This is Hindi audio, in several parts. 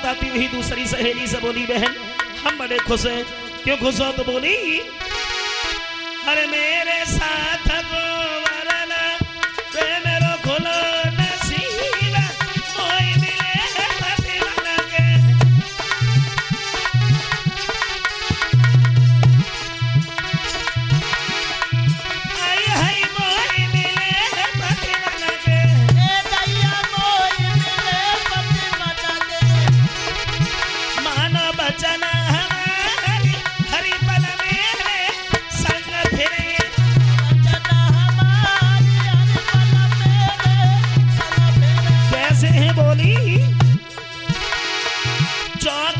बताती हुई दूसरी सहेली से बोली, बहन, हम बड़े खुश हैं। क्यों खुश हो तो बोली, अरे मेरे साथ John.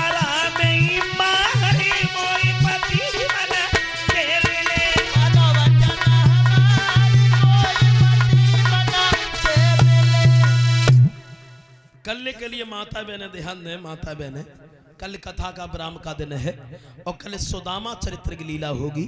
कल के लिए माता बहने ध्यान दें माता बहने कल कथा का ब्राह्म का दिन है और कल सुदामा चरित्र की लीला होगी।